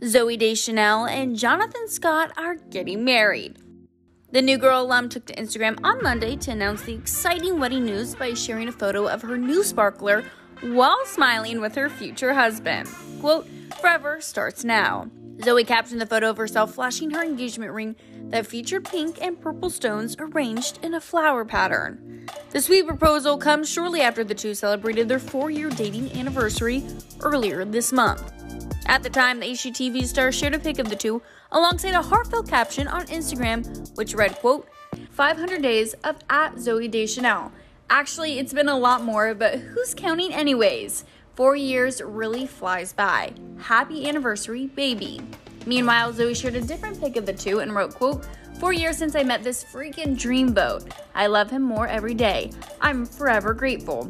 Zooey Deschanel and Jonathan Scott are getting married. The New Girl alum took to Instagram on Monday to announce the exciting wedding news by sharing a photo of her new sparkler while smiling with her future husband. Quote, Forever starts now. Zooey captioned the photo of herself flashing her engagement ring that featured pink and purple stones arranged in a flower pattern. The sweet proposal comes shortly after the two celebrated their four year dating anniversary earlier this month. At the time, the HGTV star shared a pic of the two alongside a heartfelt caption on Instagram, which read, quote, 500 days of at Zooey Deschanel. Actually, it's been a lot more, but who's counting anyways? Four years really flies by. Happy anniversary, baby. Meanwhile, Zooey shared a different pic of the two and wrote, quote, Four years since I met this freaking dreamboat. I love him more every day. I'm forever grateful.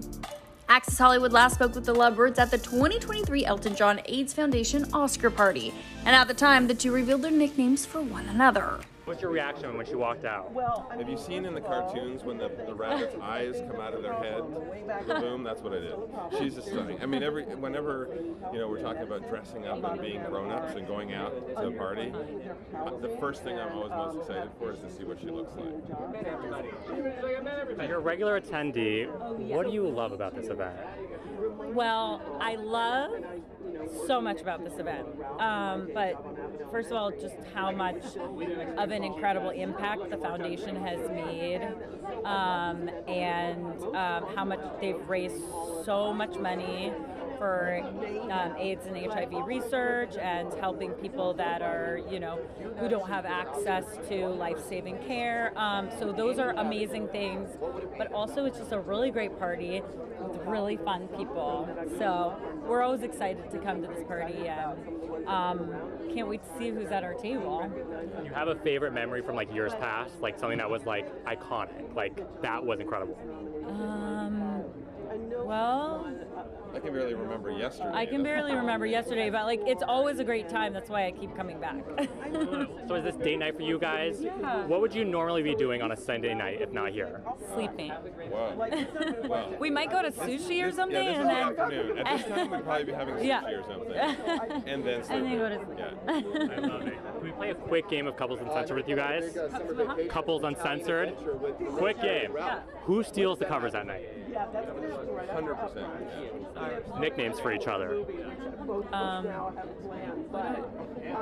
Access Hollywood last spoke with the Lovebirds at the 2023 Elton John AIDS Foundation Oscar party, and at the time, the two revealed their nicknames for one another. What's your reaction when she walked out? Have you seen in the cartoons when the, the rabbit's eyes come out of their head? The boom, that's what I did. She's just stunning. I mean, every whenever you know we're talking about dressing up and being grown-ups and going out to a party, uh, the first thing I'm always most excited for is to see what she looks like. You're a regular attendee. What do you love about this event? Well, I love so much about this event. Um, but first of all, just how much of an incredible impact the foundation has made, um, and um, how much they've raised so much money for um, AIDS and HIV research and helping people that are, you know, who don't have access to life-saving care. Um, so those are amazing things. But also, it's just a really great party with really fun people. So we're always excited to come to this party and um, can't wait to see who's at our table. You have a favorite memory from like years past, like something that was like iconic, like that was incredible. Um, I can barely remember yesterday. I can barely remember yesterday, but like it's always a great time. That's why I keep coming back. so is this date night for you guys? Yeah. What would you normally be doing on a Sunday night if not here? Sleeping. Wow. Well, We might go to sushi or something, yeah, this and is then afternoon. At this time, we'd probably be having sushi Yeah. or something, and then and then go to yeah. I love it. Can we play a quick game of Couples Uncensored with you guys? Couples Uncensored. Quick game. Who steals the covers that night? Hundred percent. Nicknames for each other. um,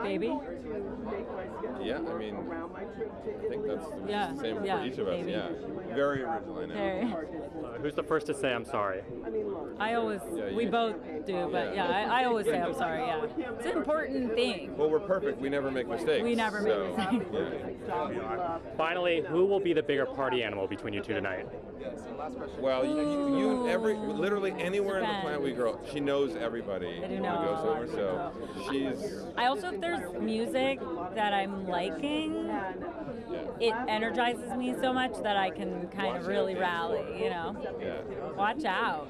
baby. Yeah, I mean, I think that's the Yeah, same yeah, for each of us. maybe. Yeah, very original. I know. There. Uh, who's the first to say I'm sorry? I always, Yeah, we both do, but yeah, I, I always say I'm sorry. Yeah, it's an important thing. Well, we're perfect. We never make mistakes. We never make mistakes. Yeah. Finally, who will be the bigger party animal between you two tonight? Well, you, you, you every literally anywhere in the planet we grow, she knows everybody I do who know. goes over. So she's I also, if there's music that I'm liking, it energizes me so much that I can kind of really rally. You know, yeah. watch out.